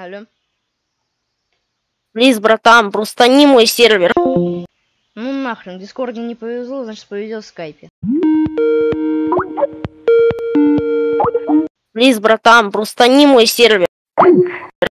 Алло. Плиз, братан, просто не мой сервер. Ну нахрен, в Дискорде не повезло, значит повезет в скайпе. Плиз, братан, просто не мой сервер.